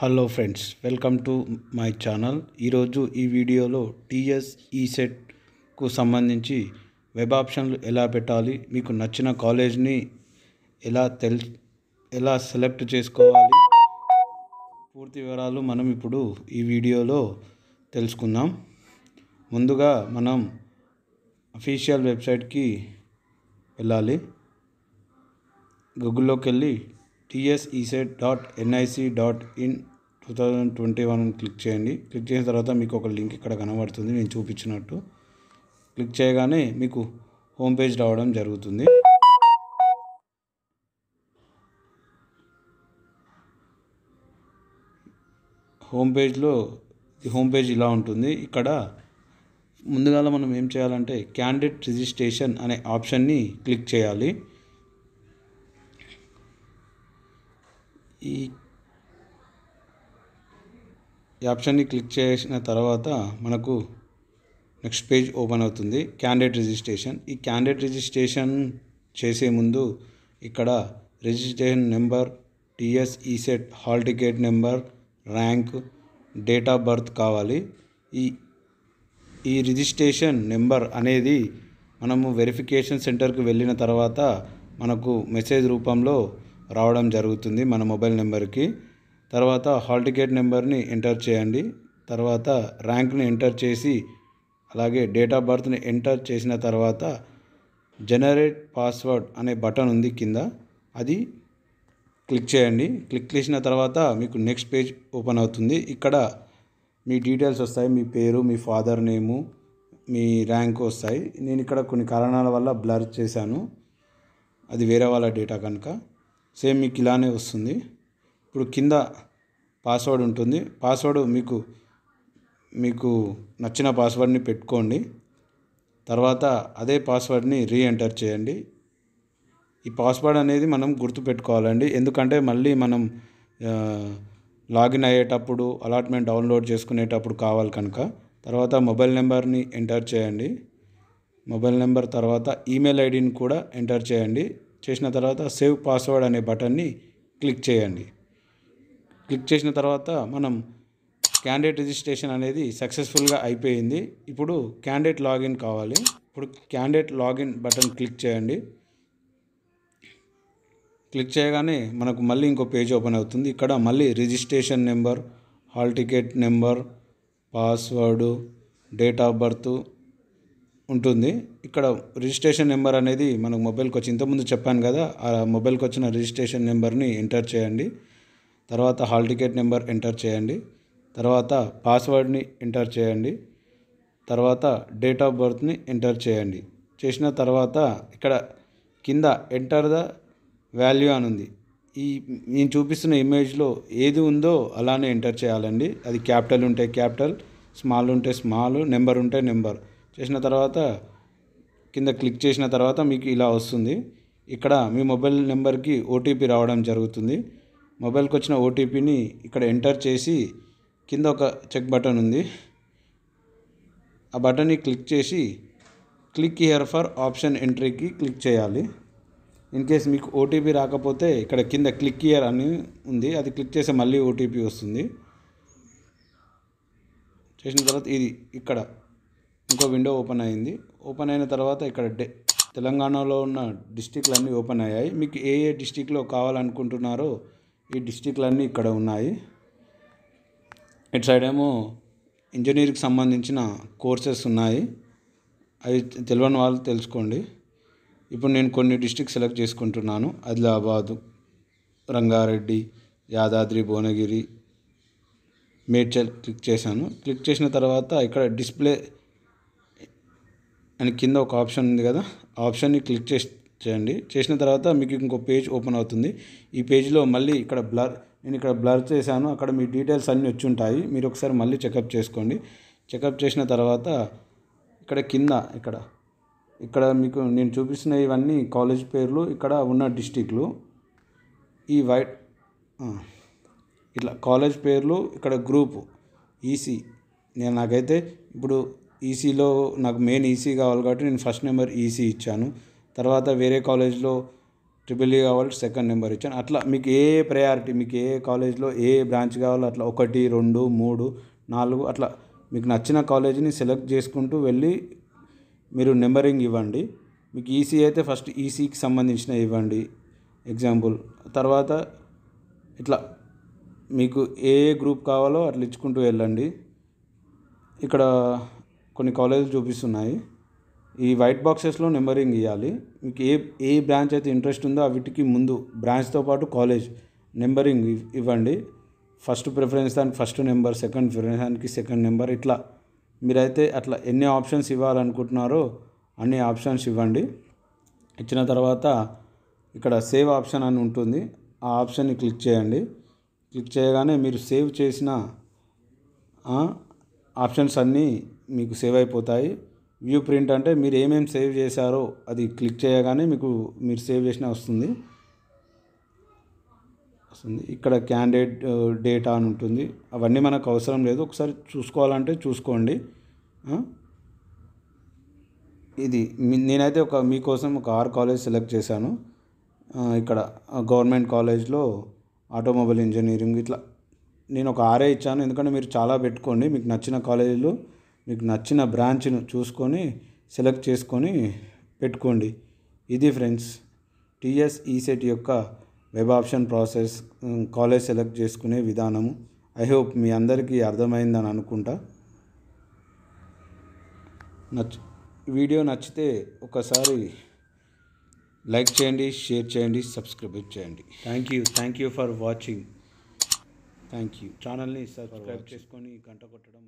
Hello friends welcome to my channel. ఈరోజు ఈ వీడియోలో టీఎస్ ఈసెట్కు సంబంధించి వెబ్ ఆప్షన్లు ఎలా పెట్టాలి మీకు నచ్చిన కాలేజ్ని ఎలా తెల్ ఎలా సెలెక్ట్ చేసుకోవాలి పూర్తి వివరాలు మనం ఇప్పుడు ఈ వీడియోలో తెలుసుకుందాం. ముందుగా మనం అఫీషియల్ వెబ్సైట్కి వెళ్ళాలి. గూగుల్లోకి వెళ్ళి TS ECET dot NIC dot in two thousand twenty one click చేయండి. క్లిక్ చేసిన తర్వాత మీకు ఒక లింక్ ఇక్కడ కనబడుతుంది. నేను చూపించినట్టు. క్లిక్ చేయగానే మీకు హోమ్ పేజ్ రావడం జరుగుతుంది. హోమ్ పేజ్లో హోమ్ పేజ్ ఇలా ఉంటుంది. ఇక్కడ ముందుగా మనం ఏం చేయాలంటే క్యాండిడేట్ రిజిస్ట్రేషన్ అనే ఆప్షన్ని క్లిక్ చేయాలి. ఈ ఈ ఆప్షన్ని క్లిక్ చేసిన తర్వాత మనకు నెక్స్ట్ పేజ్ ఓపెన్ అవుతుంది క్యాండిడేట్ రిజిస్ట్రేషన్. ఈ క్యాండిడేట్ రిజిస్ట్రేషన్ చేసే ముందు ఇక్కడ registration number TS ECET hall ticket number rank date of birth కావాలి. ఈ ఈ రిజిస్ట్రేషన్ నెంబర్ అనేది మనము వెరిఫికేషన్ సెంటర్కి వెళ్ళిన తర్వాత మనకు మెసేజ్ రూపంలో రావడం జరుగుతుంది మన మొబైల్ నెంబర్కి. తర్వాత హాల్ టికెట్ నెంబర్ని ఎంటర్ చేయండి. తర్వాత ర్యాంక్ని ఎంటర్ చేసి అలాగే డేట్ ఆఫ్ బర్త్ని ఎంటర్ చేసిన తర్వాత జనరేట్ పాస్వర్డ్ అనే బటన్ ఉంది కింద. అది క్లిక్ చేయండి. క్లిక్ చేసిన తర్వాత మీకు నెక్స్ట్ పేజ్ ఓపెన్ అవుతుంది. ఇక్కడ మీ డీటెయిల్స్ వస్తాయి. మీ పేరు మీ ఫాదర్ నేము మీ ర్యాంక్ వస్తాయి. నేను ఇక్కడ కొన్ని కారణాల వల్ల బ్లర్ చేశాను. అది వేరే వాళ్ళ డేటా కనుక. సేమ్ మీకు ఇలానే వస్తుంది. ఇప్పుడు కింద పాస్వర్డ్ ఉంటుంది. పాస్వర్డ్ మీకు మీకు నచ్చిన పాస్వర్డ్ని పెట్టుకోండి. తర్వాత అదే పాస్వర్డ్ని రీ ఎంటర్ చేయండి. ఈ పాస్వర్డ్ అనేది మనం గుర్తుపెట్టుకోవాలండి ఎందుకంటే మళ్ళీ మనం లాగిన్ అయ్యేటప్పుడు అలాట్మెంట్ డౌన్లోడ్ చేసుకునేటప్పుడు కావాలి కనుక. తర్వాత మొబైల్ నెంబర్ని ఎంటర్ చేయండి. మొబైల్ నెంబర్ తర్వాత ఈమెయిల్ ఐడిని కూడా ఎంటర్ చేయండి. చేసిన తర్వాత సేవ్ పాస్వర్డ్ అనే బటన్ని క్లిక్ చేయండి. క్లిక్ చేసిన తర్వాత మనం క్యాండిడేట్ రిజిస్ట్రేషన్ అనేది సక్సెస్ఫుల్గా అయిపోయింది. ఇప్పుడు క్యాండిడేట్ లాగిన్ కావాలి. ఇప్పుడు క్యాండిడేట్ లాగిన్ బటన్ క్లిక్ చేయండి. క్లిక్ చేయగానే మనకు మళ్ళీ ఇంకో పేజ్ ఓపెన్ అవుతుంది. ఇక్కడ మళ్ళీ registration number hall ticket number password date of birth ఉంటుంది. ఇక్కడ రిజిస్ట్రేషన్ నెంబర్ అనేది మనకు మొబైల్కి వచ్చి ఇంతకుముందు చెప్పాను కదా ఆ మొబైల్కి వచ్చిన రిజిస్ట్రేషన్ నెంబర్ని ఎంటర్ చేయండి. తర్వాత హాల్ టికెట్ నెంబర్ ఎంటర్ చేయండి. తర్వాత పాస్వర్డ్ని ఎంటర్ చేయండి. తర్వాత డేట్ ఆఫ్ బర్త్ని ఎంటర్ చేయండి. చేసిన తర్వాత ఇక్కడ కింద ఎంటర్ ద వాల్యూ అని ఉంది. ఈ నేను చూపిస్తున్న ఇమేజ్లో ఏది ఉందో అలానే ఎంటర్ చేయాలండి. అది క్యాపిటల్ ఉంటే క్యాపిటల్ స్మాల్ ఉంటే స్మాల్ నెంబర్ ఉంటే నెంబర్. చేసిన తర్వాత కింద క్లిక్ చేసిన తర్వాత మీకు ఇలా వస్తుంది. ఇక్కడ మీ మొబైల్ నెంబర్కి ఓటీపీ రావడం జరుగుతుంది. మొబైల్కి వచ్చిన ఓటీపీని ఇక్కడ ఎంటర్ చేసి కింద ఒక చెక్ బటన్ ఉంది. ఆ బటన్ని క్లిక్ చేసి క్లిక్ హియర్ ఫర్ ఆప్షన్ ఎంట్రీకి క్లిక్ చేయాలి. ఇన్ కేస్ మీకు ఓటీపీ రాకపోతే ఇక్కడ కింద క్లిక్ హియర్ అని ఉంది. అది క్లిక్ చేస్తే మళ్ళీ ఓటీపీ వస్తుంది. చేసిన తర్వాత ఇది ఇక్కడ ఇంకో విండో ఓపెన్ అయింది. ఓపెన్ అయిన తర్వాత ఇక్కడ డే తెలంగాణలో ఉన్న డిస్టిక్లన్నీ ఓపెన్ అయ్యాయి. మీకు ఏ ఏ డిస్టిక్లో కావాలనుకుంటున్నారో ఈ డిస్టిక్లన్నీ ఇక్కడ ఉన్నాయి. ఇటు సైడ్ ఏమో ఇంజనీరింగ్కి సంబంధించిన కోర్సెస్ ఉన్నాయి. అవి తెలియని వాళ్ళు తెలుసుకోండి. ఇప్పుడు నేను కొన్ని డిస్టిక్ సెలెక్ట్ చేసుకుంటున్నాను. ఆదిలాబాదు రంగారెడ్డి యాదాద్రి భువనగిరి. మేడ్చల్ క్లిక్ చేశాను. క్లిక్ చేసిన తర్వాత ఇక్కడ డిస్ప్లే అని కింద ఒక ఆప్షన్ ఉంది కదా. ఆప్షన్ని క్లిక్ చేసి చేయండి. చేసిన తర్వాత మీకు ఇంకో పేజ్ ఓపెన్ అవుతుంది. ఈ పేజ్లో మళ్ళీ ఇక్కడ బ్లర్ నేను ఇక్కడ బ్లర్ చేశాను. అక్కడ మీ డీటెయిల్స్ అన్నీ వచ్చి ఉంటాయి. మీరు ఒకసారి మళ్ళీ చెకప్ చేసుకోండి. చెకప్ చేసిన తర్వాత ఇక్కడ కింద ఇక్కడ ఇక్కడ మీకు నేను చూపిస్తున్న ఇవన్నీ కాలేజ్ పేర్లు ఇక్కడ ఉన్న డిస్టిక్లు. ఈ వైట్ ఇట్లా కాలేజ్ పేర్లు ఇక్కడ గ్రూప్ ఈసీ నేను నాకైతే ఇప్పుడు ఈసీలో నాకు మెయిన్ ఈసీ కావాలి కాబట్టి నేను ఫస్ట్ నెంబర్ ఈసీ ఇచ్చాను. తర్వాత వేరే కాలేజ్లో ట్రిపుల్ ఈ కావాలి సెకండ్ నెంబర్ ఇచ్చాను. అట్లా మీకు ఏ ప్రయారిటీ మీకు ఏ కాలేజ్లో ఏ బ్రాంచ్ కావాలో అట్లా ఒకటి రెండు మూడు నాలుగు అట్లా మీకు నచ్చిన కాలేజీని సెలెక్ట్ చేసుకుంటూ వెళ్ళి మీరు నెంబరింగ్ ఇవ్వండి. మీకు ఈసీ అయితే ఫస్ట్ ఈసీకి సంబంధించిన ఇవ్వండి. ఎగ్జాంపుల్ తర్వాత ఇట్లా మీకు ఏ ఏ గ్రూప్ కావాలో అట్లా ఇచ్చుకుంటూ వెళ్ళండి. ఇక్కడ కొన్ని కాలేజీలు చూపిస్తున్నాయి. ఈ వైట్ బాక్సెస్లో నెంబరింగ్ ఇవ్వాలి మీకు ఏ ఏ బ్రాంచ్ అయితే ఇంట్రెస్ట్ ఉందో వీటికి ముందు బ్రాంచ్తో పాటు కాలేజ్ నెంబరింగ్ ఇవ్వండి. ఫస్ట్ ప్రిఫరెన్స్ దానికి ఫస్ట్ నెంబర్ సెకండ్ ప్రిఫరెన్స్ దానికి సెకండ్ నెంబర్ ఇట్లా. మీరైతే అట్లా ఎన్ని ఆప్షన్స్ ఇవ్వాలనుకుంటున్నారో అన్ని ఆప్షన్స్ ఇవ్వండి. ఇచ్చిన తర్వాత ఇక్కడ సేవ్ ఆప్షన్ అని ఉంటుంది. ఆ ఆప్షన్ని క్లిక్ చేయండి. క్లిక్ చేయగానే మీరు సేవ్ చేసిన ఆప్షన్స్ అన్నీ మీకు సేవ్ అయిపోతాయి. వ్యూ ప్రింట్ అంటే మీరు ఏమేమి సేవ్ చేశారో అది క్లిక్ చేయగానే మీకు మీరు సేవ్ చేసిన వస్తుంది. వస్తుంది. ఇక్కడ క్యాండిడేట్ డేటా అని ఉంటుంది. అవన్నీ మనకు అవసరం లేదు. ఒకసారి చూసుకోవాలంటే చూసుకోండి. ఇది నేనైతే ఒక మీకోసం ఒక ఆర్ కాలేజ్ సెలెక్ట్ చేశాను. ఇక్కడ గవర్నమెంట్ కాలేజ్లో ఆటోమొబైల్ ఇంజనీరింగ్ ఇట్లా. నేను ఒక ఆరే ఇచ్చాను. ఎందుకంటే మీరు చాలా పెట్టుకోండి. మీకు నచ్చిన కాలేజీలు మీకు నచ్చిన బ్రాంచ్ను చూసుకొని సెలెక్ట్ చేసుకొని పెట్టుకోండి. ఇది ఫ్రెండ్స్ టీఎస్ ఈసెట్ యొక్క web option process college select చేసుకునే విధానము ఐ హోప్ మీ అందరికీ అర్థమైందని అనుకుంటా. నచ్ వీడియో నచ్చితే ఒకసారి లైక్ చేయండి షేర్ చేయండి సబ్స్క్రైబ్ చేయండి. Thank you thank you for watching thank you ఛానల్ని సబ్స్క్రైబ్ చేసుకొని గంట కొట్టడం